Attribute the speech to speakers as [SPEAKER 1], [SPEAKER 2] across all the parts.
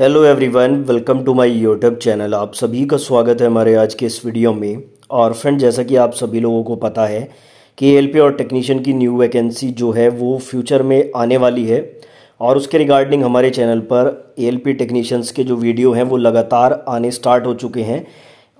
[SPEAKER 1] Hello everyone welcome to my YouTube channel आप सभी का स्वागत है हमारे आज के इस वीडियो में। और फ्रेंड जैसा कि आप सभी लोगों को पता है कि एलपी और टेक्नीशियन की न्यू वैकेंसी जो है, वो फ्यूचर में आने वाली है। और उसके रिगार्डिंग हमारे चैनल पर एलपी टेक्नीशियंस के जो वीडियो हैं, वो लगातार आने स्टार्ट हो चुके हैं।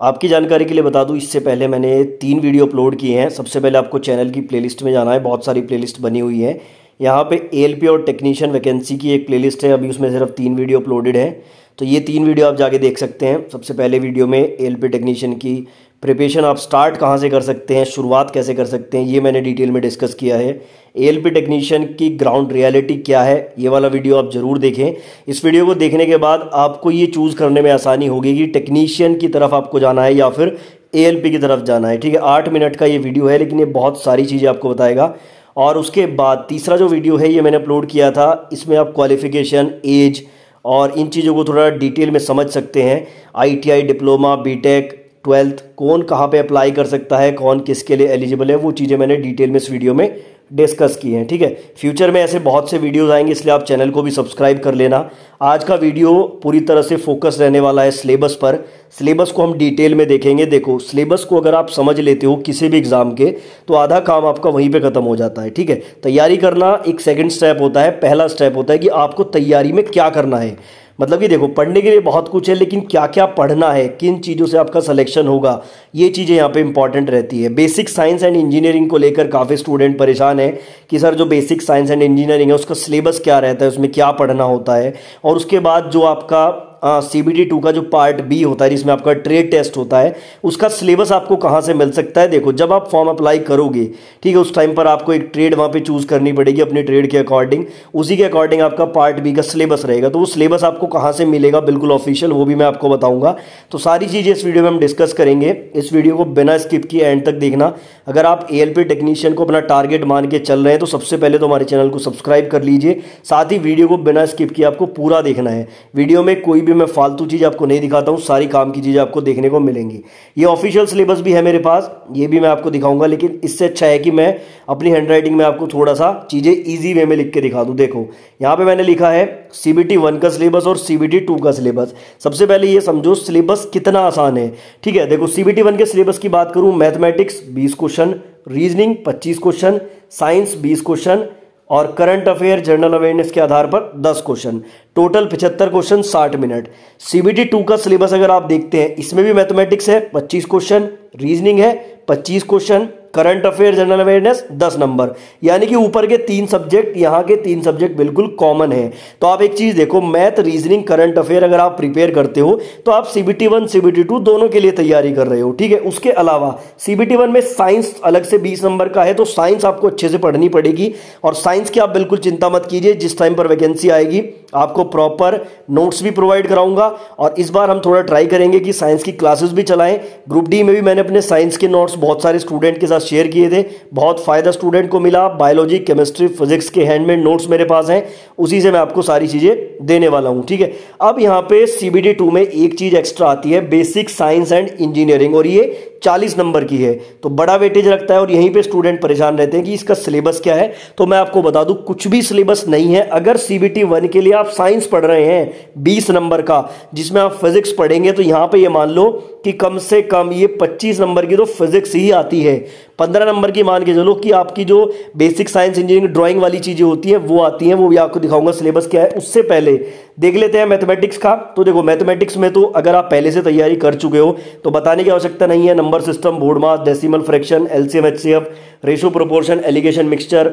[SPEAKER 1] आपकी जानकारी के लिए बता दूँ, इससे पहले मैंने तीन वीडियो अपलोड किए हैं। सबसे पहले आपको चैनल की प्लेलिस्ट में जाना है। बहुत सारी प्लेलिस्ट बनी हुई है। यहाँ पे एएलपी और टेक्नीशियन वैकेंसी की एक प्लेलिस्ट है, अभी उसमें सिर्फ़ तीन वीडियो अपलोडेड है। तो ये तीन वीडियो आप जाके देख सकते हैं। सबसे पहले वीडियो में एएलपी टेक्नीशियन की प्रिपरेशन आप स्टार्ट कहाँ से कर सकते हैं, शुरुआत कैसे कर सकते हैं, ये मैंने डिटेल में डिस्कस किया है। एएलपी टेक्नीशियन की ग्राउंड रियलिटी क्या है, ये वाला वीडियो आप ज़रूर देखें। इस वीडियो को देखने के बाद आपको ये चूज़ करने में आसानी होगी कि टेक्नीशियन की तरफ़ आपको जाना है या फिर एएलपी की तरफ़ जाना है। ठीक है, आठ मिनट का ये वीडियो है, लेकिन ये बहुत सारी चीज़ें आपको बताएगा। और उसके बाद तीसरा जो वीडियो है, ये मैंने अपलोड किया था। इसमें आप क्वालिफिकेशन एज और इन चीज़ों को थोड़ा डिटेल में समझ सकते हैं। आईटीआई डिप्लोमा बीटेक ट्वेल्थ कौन कहाँ पे अप्लाई कर सकता है, कौन किसके लिए एलिजिबल है, वो चीज़ें मैंने डिटेल में इस वीडियो में डिस्कस किए हैं, ठीक है? फ्यूचर में ऐसे बहुत से वीडियोस आएँगे, इसलिए आप चैनल को भी सब्सक्राइब कर लेना। आज का वीडियो पूरी तरह से फोकस रहने वाला है सिलेबस पर। सिलेबस को हम डिटेल में देखेंगे। देखो, सिलेबस को अगर आप समझ लेते हो किसी भी एग्ज़ाम के तो आधा काम आपका वहीं पे खत्म हो जाता है, ठीक है? तैयारी करना एक सेकेंड स्टेप होता है, पहला स्टेप होता है कि आपको तैयारी में क्या करना है। मतलब कि देखो, पढ़ने के लिए बहुत कुछ है, लेकिन क्या क्या पढ़ना है, किन चीज़ों से आपका सिलेक्शन होगा, ये चीज़ें यहाँ पे इंपॉर्टेंट रहती है। बेसिक साइंस एंड इंजीनियरिंग को लेकर काफ़ी स्टूडेंट परेशान है कि सर, जो बेसिक साइंस एंड इंजीनियरिंग है, उसका सिलेबस क्या रहता है, उसमें क्या पढ़ना होता है, और उसके बाद जो आपका सी बी डी टू का जो पार्ट बी होता है, जिसमें आपका ट्रेड टेस्ट होता है, उसका सिलेबस आपको कहाँ से मिल सकता है? देखो, जब आप फॉर्म अप्लाई करोगे, ठीक है, उस टाइम पर आपको एक ट्रेड वहाँ पे चूज़ करनी पड़ेगी अपनी ट्रेड के अकॉर्डिंग उसी के अकॉर्डिंग आपका पार्ट बी का सिलेबस रहेगा। तो वो सिलेबस आपको कहाँ से मिलेगा? बिल्कुल ऑफिशियल वो भी मैं आपको बताऊँगा। तो सारी चीज़ें इस वीडियो में हम डिस्कस करेंगे। इस वीडियो को बिना स्किप किए एंड तक देखना। अगर आप ए एल टेक्नीशियन को अपना टारगेट मान के चल रहे हैं तो सबसे पहले तो हमारे चैनल को सब्सक्राइब कर लीजिए। साथ ही वीडियो को बिना स्किप किए आपको पूरा देखना है। वीडियो में कोई भी मैं फालतू चीज़ आपको नहीं दिखाता हूँ, सारी काम की चीज़ें आपको देखने को मिलेंगी। ये ऑफिशियल सिलेबस भी है मेरे पास, ये भी मैं आपको दिखाऊँगा, लेकिन इससे अच्छा है कि मैं अपनी हैंड में आपको थोड़ा सा चीज़ें ईजी वे में लिख के दिखा दूँ। देखो, यहाँ पे मैंने लिखा है सीबीटी वन का सिलेबस और सीबीटी टू का सिलेबस सबसे पहले ये समझो सिलेबस कितना आसान है। ठीक है, देखो सीबीटी वन के सिलेबस की बात करूँ मैथमेटिक्स बीस क्वेश्चन रीजनिंग पच्चीस क्वेश्चन साइंस बीस क्वेश्चन और करंट अफेयर जनरल अवेयरनेस के आधार पर 10 question total 75 question 60 minute CBT two का सिलेबस अगर आप देखते हैं, इसमें भी मैथमेटिक्स है 25 क्वेश्चन रीजनिंग है 25 question current affair general awareness दस नंबर। यानी कि ऊपर के तीन सब्जेक्ट यहाँ के तीन सब्जेक्ट बिल्कुल कॉमन है। तो आप एक चीज़ देखो मैथ रीजनिंग करंट अफेयर अगर आप प्रिपेयर करते हो तो आप सीबीटी वन सीबीटी टू दोनों के लिए तैयारी कर रहे हो, ठीक है? उसके अलावा सीबीटी वन में साइंस अलग से बीस नंबर का है तो साइंस आपको अच्छे से पढ़नी पड़ेगी। और साइंस की आप बिल्कुल चिंता मत कीजिए, जिस टाइम पर वैकेंसी आएगी आपको प्रॉपर नोट्स भी प्रोवाइड कराऊँगा और इस बार हम थोड़ा ट्राई करेंगे कि साइंस की क्लासेस भी चलाएँ। ग्रुप डी में भी मैंने अपने साइंस के नोट्स बहुत सारे स्टूडेंट के साथ शेयर किए थे। बहुत फ़ायदा स्टूडेंट को मिला। बायोलॉजी केमिस्ट्री फिजिक्स के हैंडमेड नोट्स मेरे पास हैं। उसी से मैं आपको सारी चीज़ें देने वाला हूँ, ठीक है? अब यहाँ पे सीबीडी टू में एक चीज़ एक्स्ट्रा आती है बेसिक साइंस एंड इंजीनियरिंग और ये चालीस नंबर की है। तो बड़ा वेटेज रखता है और यहीं पे स्टूडेंट परेशान रहते हैं कि इसका सिलेबस क्या है। तो मैं आपको बता दूँ, कुछ भी सिलेबस नहीं है। अगर सीबीटी वन के लिए आप साइंस पढ़ रहे हैं, बीस नंबर का, जिसमें आप फिजिक्स पढ़ेंगे तो यहाँ पे ये मान लो कि कम से कम ये 25 नंबर की तो फिजिक्स ही आती है। 15 नंबर की मान के चलो कि आपकी जो बेसिक साइंस इंजीनियरिंग ड्राइंग वाली चीज़ें होती हैं, वो आती हैं, वो भी आपको दिखाऊँगा सिलेबस क्या है उससे पहले। देख लेते हैं मैथमेटिक्स का तो देखो मैथमेटिक्स में तो अगर आप पहले से तैयारी कर चुके हो तो बताने की आवश्यकता नहीं है, number system, BODMAS, decimal fraction, LCM, HCF, ratio proportion, alligation mixture,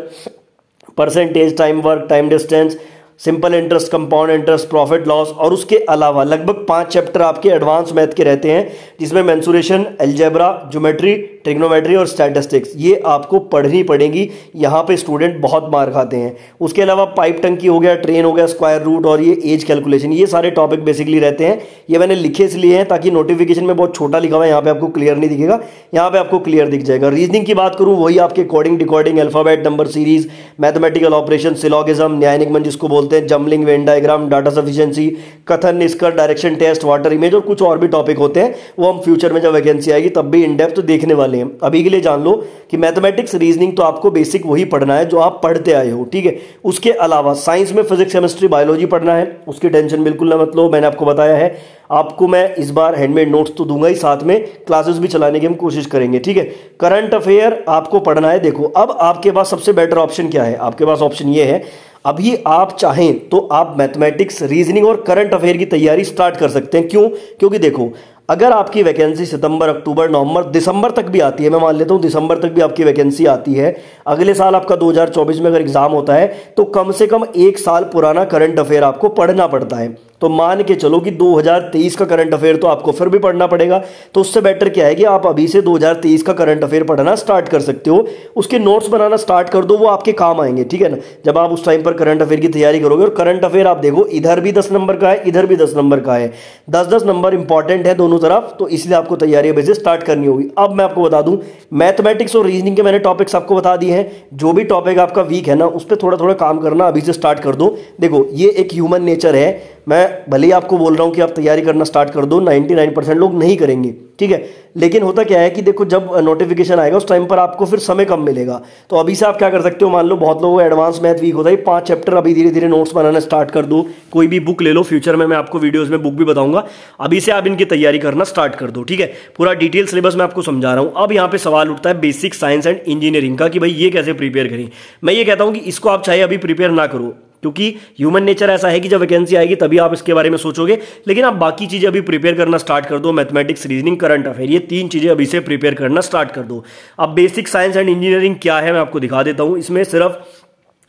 [SPEAKER 1] percentage, time work, time distance simple interest compound interest profit loss और उसके अलावा लगभग पाँच चैप्टर आपके एडवांस मैथ के रहते हैं, जिसमें मैंसुरेशन एल्जेब्रा ज्योमेट्री ट्रिग्नोमेट्री और स्टैटिस्टिक्स ये आपको पढ़नी पड़ेगी। यहाँ पे स्टूडेंट बहुत मार खाते हैं। उसके अलावा पाइप टंकी हो गया ट्रेन हो गया स्क्वायर रूट और ये एज कैलकुलेशन ये सारे टॉपिक बेसिकली रहते हैं। ये मैंने लिखे इसलिए हैं ताकि नोटिफिकेशन में बहुत छोटा लिखा हुआ है, यहाँ पे आपको क्लियर नहीं दिखेगा। यहाँ पे आपको क्लियर दिख जाएगा। रीजनिंग की बात करूँ, वही आपके coding decoding alphabet number series mathematical operation syllogism न्याय निगमन जिसको बोलते हैं jumbling Venn diagram data sufficiency कथन निष्कर डायरेक्शन टेस्ट वाटर इमेज और कुछ और भी टॉपिक होते हैं, वो हम फ्यूचर में जब वैकेंसी आएगी, तब भी इन डेप्थ देखने वाले हैं। अभी के लिए जान लो कि मैथमेटिक्स रीजनिंग तो आपको बेसिक वही पढ़ना है जो आप पढ़ते आए हो, ठीक है? उसके अलावा साइंस में फिजिक्स केमिस्ट्री बायोलॉजी पढ़ना है। उसकी टेंशन बिल्कुल ना मतलब मैंने आपको बताया है। आपको मैं इस बार हैंडमेड नोट्स तो दूँगा ही, साथ में क्लासेस भी चलाने की हम कोशिश करेंगे, ठीक है? करंट अफेयर आपको पढ़ना है, देखो, अब आपके पास सबसे बेटर ऑप्शन क्या है? आपके पास ऑप्शन ये है, अभी आप चाहें तो आप मैथमेटिक्स रीजनिंग और करंट अफेयर की तैयारी स्टार्ट कर सकते हैं। क्यों? क्योंकि देखो अगर आपकी वैकेंसी सितंबर, अक्टूबर, नवंबर, दिसंबर तक भी आती है, मैं मान लेता हूँ दिसंबर तक भी आपकी वैकेंसी आती है, अगले साल आपका 2024 में अगर एग्ज़ाम होता है तो कम से कम एक साल पुराना करंट अफेयर आपको पढ़ना पड़ता है। तो मान के चलो कि 2023 का करंट अफेयर तो आपको फिर भी पढ़ना पड़ेगा तो उससे बेटर क्या है कि आप अभी से 2023 का करंट अफेयर पढ़ना स्टार्ट कर सकते हो। उसके नोट्स बनाना स्टार्ट कर दो, वो आपके काम आएँगे, ठीक है ना? जब आप उस टाइम पर करंट अफेयर की तैयारी करोगे और करंट अफेयर आप देखो, इधर भी दस नंबर का है, इधर भी दस नंबर का है। दस दस नंबर इंपॉर्टेंट है, दोनों तरफ़ तो इसलिए आपको तैयारी से स्टार्ट करनी होगी। अब मैं आपको बता दूँ मैथमेटिक्स और रीजनिंग के मैंने टॉपिक्स आपको बता दिए हैं। जो भी टॉपिक आपका वीक है ना, उस पर थोड़ा थोड़ा काम करना अभी से स्टार्ट कर दो। देखो, ये एक ह्यूमन नेचर है। मैं भले ही आपको बोल रहा हूँ कि आप तैयारी करना स्टार्ट कर दो 99 परसेंट लोग नहीं करेंगे, ठीक है? लेकिन होता क्या है कि देखो, जब नोटिफिकेशन आएगा, उस टाइम पर आपको फिर समय कम मिलेगा। तो अभी से आप क्या कर सकते हो, मान लो बहुत लोगों को एडवांस मैथ वीक होता है, पाँच चैप्टर अभी धीरे धीरे नोट्स बनाना स्टार्ट कर दो, कोई भी बुक ले लो फ्यूचर में मैं आपको वीडियोज़ में बुक भी बताऊँगा। अभी से आप इनकी तैयारी करना स्टार्ट कर दो, ठीक है? पूरा डिटेल सिलेबस मैं आपको समझा रहा हूँ। अब यहाँ पे सवाल उठता है बेसिक साइंस एंड इंजीनियरिंग का कि भाई ये कैसे प्रिपेयर करें? मैं ये कहता हूँ कि इसको आप चाहे अभी प्रिपेयर ना करो। क्योंकि ह्यूमन नेचर ऐसा है कि जब वैकेंसी आएगी तभी आप इसके बारे में सोचोगे। लेकिन आप बाकी चीज़ें अभी प्रिपेयर करना स्टार्ट कर दो मैथमेटिक्स रीजनिंग करंट अफेयर ये तीन चीज़ें अभी से प्रिपेयर करना स्टार्ट कर दो। अब बेसिक साइंस एंड इंजीनियरिंग क्या है मैं आपको दिखा देता हूँ। इसमें सिर्फ़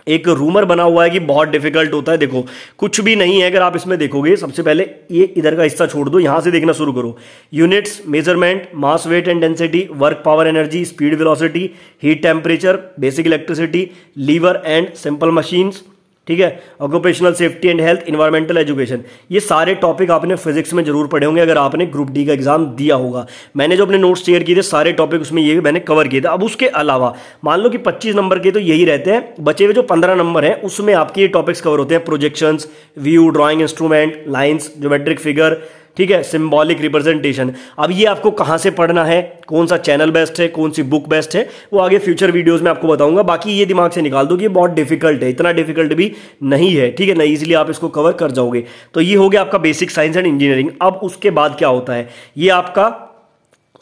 [SPEAKER 1] एक रूमर बना हुआ है कि बहुत डिफ़िकल्ट होता है। देखो, कुछ भी नहीं है, अगर आप इसमें देखोगे, सबसे पहले ये इधर का हिस्सा छोड़ दो, यहाँ से देखना शुरू करो। Units measurement mass weight and density work power energy speed velocity heat temperature basic electricity lever and simple machines ठीक है? Occupational safety and health environmental education ये सारे टॉपिक आपने फिजिक्स में ज़रूर पढ़े होंगे, अगर आपने ग्रुप डी का एग्ज़ाम दिया होगा। मैंने जो अपने नोट्स शेयर किए थे, सारे टॉपिक उसमें ये मैंने कवर किए थे। अब उसके अलावा, मान लो कि 25 नंबर के तो यही रहते हैं, बचे हुए जो 15 नंबर हैं, उसमें आपके ये टॉपिक्स कवर होते हैं projections view drawing instrument lines geometric figure ठीक है? सिंबॉलिक रिप्रेजेंटेशन अब ये आपको कहाँ से पढ़ना है? कौन सा चैनल बेस्ट है? कौन सी बुक बेस्ट है? वो आगे फ्यूचर वीडियोस में आपको बताऊँगा। बाकी ये दिमाग से निकाल दो कि ये बहुत डिफ़िकल्ट है। इतना डिफ़िकल्ट भी नहीं है। ठीक है ना? इजिली आप इसको कवर कर जाओगे। तो ये हो गया आपका बेसिक साइंस एंड इंजीनियरिंग अब उसके बाद क्या होता है? ये आपका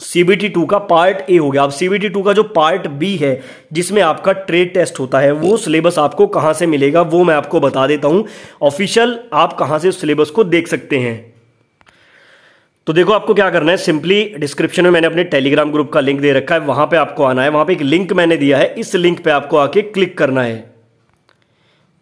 [SPEAKER 1] सीबीटी टू का पार्ट ए हो गया। अब सीबीटी टू का जो पार्ट बी है, जिसमें आपका ट्रेड टेस्ट होता है, वो सिलेबस आपको कहाँ से मिलेगा, वो मैं आपको बता देता हूँ। ऑफिशियल आप कहाँ से सिलेबस को देख सकते हैं? तो देखो आपको क्या करना है सिंपली डिस्क्रिप्शन में मैंने अपने टेलीग्राम ग्रुप का लिंक दे रखा है, वहाँ पे आपको आना है, वहाँ पे एक लिंक मैंने दिया है, इस लिंक पे आपको आके क्लिक करना है।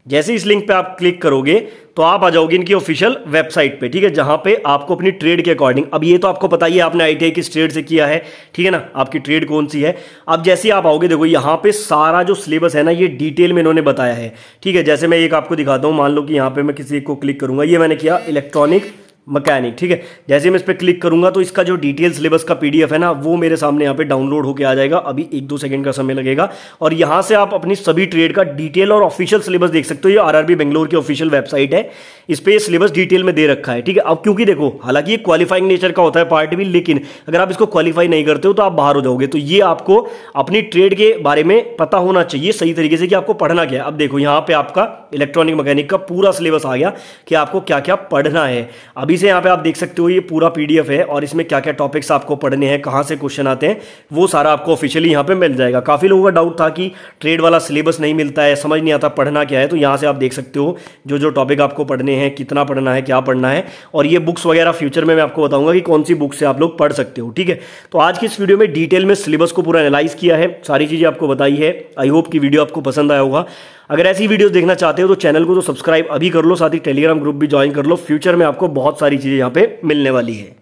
[SPEAKER 1] जैसे इस लिंक पे आप क्लिक करोगे तो आप आ जाओगे इनकी ऑफिशियल वेबसाइट पे, ठीक है, जहाँ पे आपको अपनी ट्रेड के अकॉर्डिंग अब ये तो आपको पता ही है, आपने आईटीआई किस ट्रेड से किया है, ठीक है ना, आपकी ट्रेड कौन सी है। अब जैसे आप आओगे, देखो यहाँ पे सारा जो सिलेबस है ना, ये डिटेल में इन्होंने बताया है, ठीक है, जैसे मैं एक आपको दिखाता हूँ, मान लो कि यहाँ पे मैं किसी को क्लिक करूँगा, ये मैंने किया इलेक्ट्रॉनिक मकैनिक ठीक है? जैसे मैं इस पर क्लिक करूँगा तो इसका जो डिटेल सिलेबस का पीडीएफ है ना, वो मेरे सामने यहाँ पे डाउनलोड होकर आ जाएगा। अभी एक दो सेकंड का समय लगेगा। और यहाँ से आप अपनी सभी ट्रेड का डिटेल और ऑफिशियल सिलेबस देख सकते हो। ये आरआरबी बेंगलोर की ऑफिशियल वेबसाइट है। इस पर सिलेबस डिटेल में दे रखा है, ठीक है? अब क्योंकि देखो, हालाँकि ये क्वालिफाइंग नेचर का होता है पार्ट भी, लेकिन अगर आप इसको क्वालिफाई नहीं करते हो तो आप बाहर हो जाओगे। तो ये आपको अपनी ट्रेड के बारे में पता होना चाहिए सही तरीके से कि आपको पढ़ना क्या है। अब देखो, यहाँ पे आपका इलेक्ट्रॉनिक मैकेनिक का पूरा सिलेबस आ गया कि आपको क्या क्या पढ़ना है। अभी से यहाँ पे आप देख सकते हो, ये पूरा पीडीएफ है और इसमें क्या क्या टॉपिक्स आपको पढ़ने हैं, कहाँ से क्वेश्चन आते हैं, वो सारा आपको ऑफिशियली यहाँ पे मिल जाएगा। काफ़ी लोगों का डाउट था कि ट्रेड वाला सिलेबस नहीं मिलता है, समझ नहीं आता पढ़ना क्या है तो यहाँ से आप देख सकते हो जो जो टॉपिक आपको पढ़ने हैं, कितना पढ़ना है, क्या पढ़ना है और ये बुक्स वगैरह फ्यूचर में मैं आपको बताऊँगा कि कौन सी बुक से आप लोग पढ़ सकते हो, ठीक है? तो आज की इस वीडियो में डिटेल में सिलेबस को पूरा एनालाइज किया है, सारी चीज़ें आपको बताई है। आई होप की वीडियो आपको पसंद आया होगा। अगर ऐसी वीडियोस देखना चाहते हो तो चैनल को तो सब्सक्राइब अभी कर लो, साथ ही टेलीग्राम ग्रुप भी ज्वाइन कर लो। फ्यूचर में आपको बहुत सारी चीज़ें यहाँ पे मिलने वाली है।